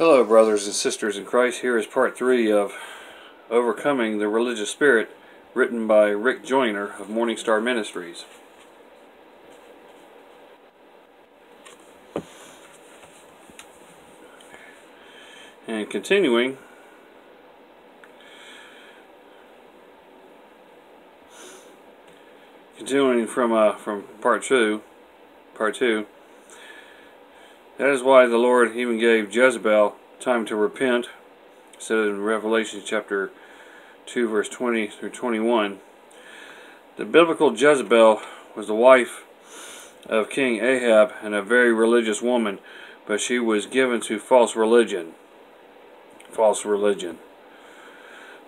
Hello, brothers and sisters in Christ. Here is part three of Overcoming the Religious Spirit, written by Rick Joyner of Morning Star Ministries. And continuing, continuing from uh, from part two, part two. That is why the Lord even gave Jezebel time to repent. Said in Revelation chapter 2, verse 20 through 21. The biblical Jezebel was the wife of King Ahab and a very religious woman, but she was given to false religion. False religion.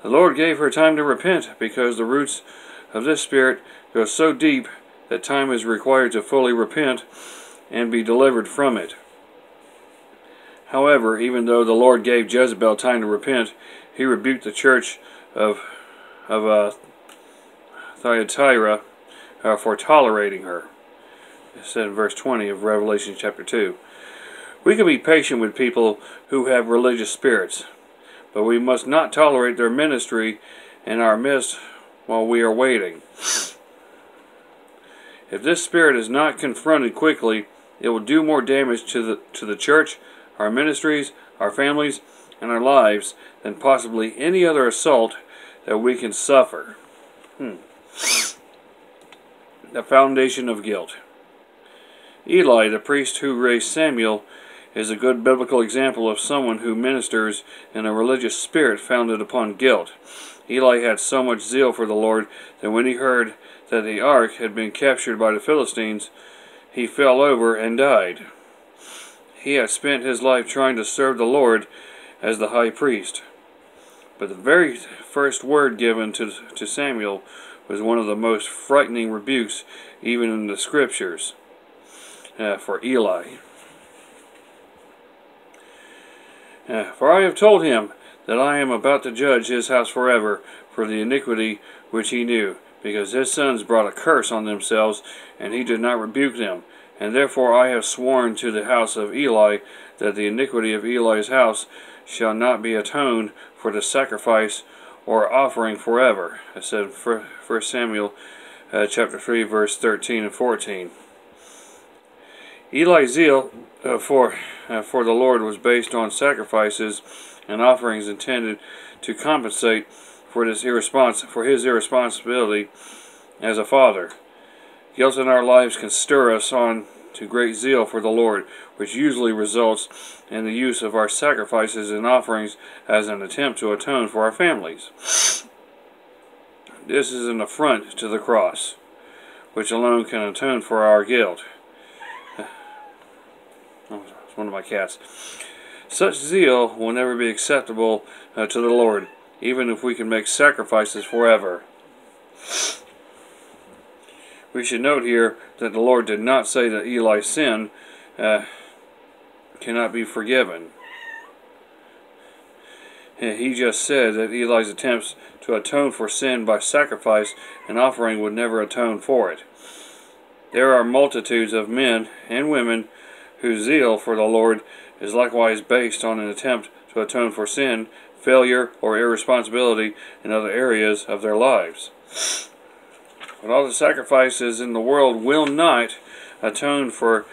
The Lord gave her time to repent because the roots of this spirit go so deep that time is required to fully repent and be delivered from it. However, even though the Lord gave Jezebel time to repent, he rebuked the church of of uh, Thyatira uh, for tolerating her. It said in verse 20 of Revelation chapter 2. We can be patient with people who have religious spirits, but we must not tolerate their ministry in our midst while we are waiting. If this spirit is not confronted quickly, it will do more damage to the to the church our ministries, our families, and our lives than possibly any other assault that we can suffer. Hmm. The foundation of guilt. Eli, the priest who raised Samuel, is a good biblical example of someone who ministers in a religious spirit founded upon guilt. Eli had so much zeal for the Lord that when he heard that the ark had been captured by the Philistines, he fell over and died he had spent his life trying to serve the Lord as the high priest. But the very first word given to, to Samuel was one of the most frightening rebukes, even in the scriptures, uh, for Eli. Uh, for I have told him that I am about to judge his house forever for the iniquity which he knew, because his sons brought a curse on themselves, and he did not rebuke them. And therefore I have sworn to the house of Eli that the iniquity of Eli's house shall not be atoned for the sacrifice or offering forever. I said 1 Samuel uh, chapter 3 verse 13 and 14. Eli's zeal uh, for, uh, for the Lord was based on sacrifices and offerings intended to compensate for, this irrespons- for his irresponsibility as a father. Guilt in our lives can stir us on to great zeal for the Lord, which usually results in the use of our sacrifices and offerings as an attempt to atone for our families. This is an affront to the cross, which alone can atone for our guilt. Oh, it's one of my cats. Such zeal will never be acceptable uh, to the Lord, even if we can make sacrifices forever. We should note here that the Lord did not say that Eli's sin uh, cannot be forgiven. He just said that Eli's attempts to atone for sin by sacrifice and offering would never atone for it. There are multitudes of men and women whose zeal for the Lord is likewise based on an attempt to atone for sin, failure, or irresponsibility in other areas of their lives. But all the sacrifices in the world will not atone for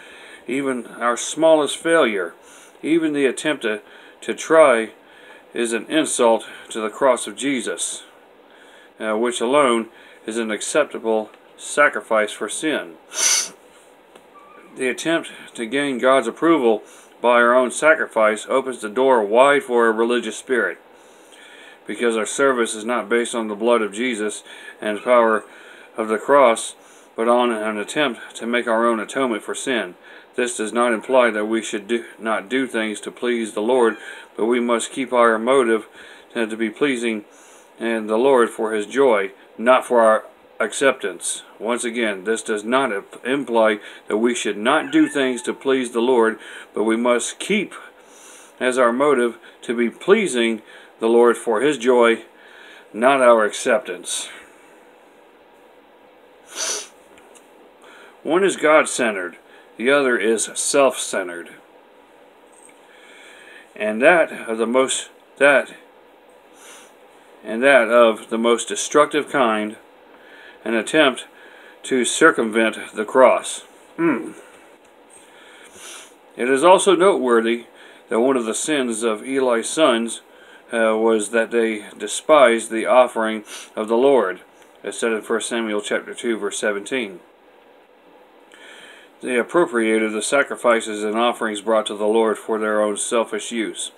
even our smallest failure. Even the attempt to, to try is an insult to the cross of Jesus, uh, which alone is an acceptable sacrifice for sin. The attempt to gain God's approval by our own sacrifice opens the door wide for a religious spirit. Because our service is not based on the blood of Jesus and power of the cross, but on an attempt to make our own atonement for sin. This does not imply that we should do, not do things to please the Lord, but we must keep our motive to be pleasing and the Lord for His joy, not for our acceptance. Once again, this does not imply that we should not do things to please the Lord, but we must keep as our motive to be pleasing the Lord for His joy, not our acceptance. One is God centered, the other is self centered. and that of the most that and that of the most destructive kind, an attempt to circumvent the cross. Hmm. It is also noteworthy that one of the sins of Eli's sons uh, was that they despised the offering of the Lord, as said in 1 Samuel chapter 2, verse 17. They appropriated the sacrifices and offerings brought to the Lord for their own selfish use.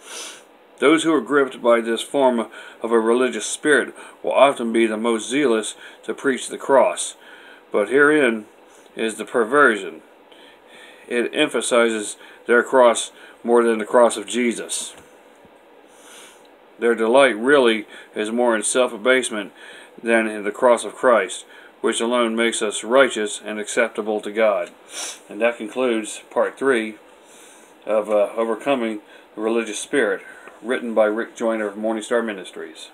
Those who are gripped by this form of a religious spirit will often be the most zealous to preach the cross, but herein is the perversion. It emphasizes their cross more than the cross of Jesus. Their delight really is more in self abasement than in the cross of Christ, which alone makes us righteous and acceptable to God. And that concludes part three of uh, Overcoming the Religious Spirit, written by Rick Joyner of Morningstar Ministries.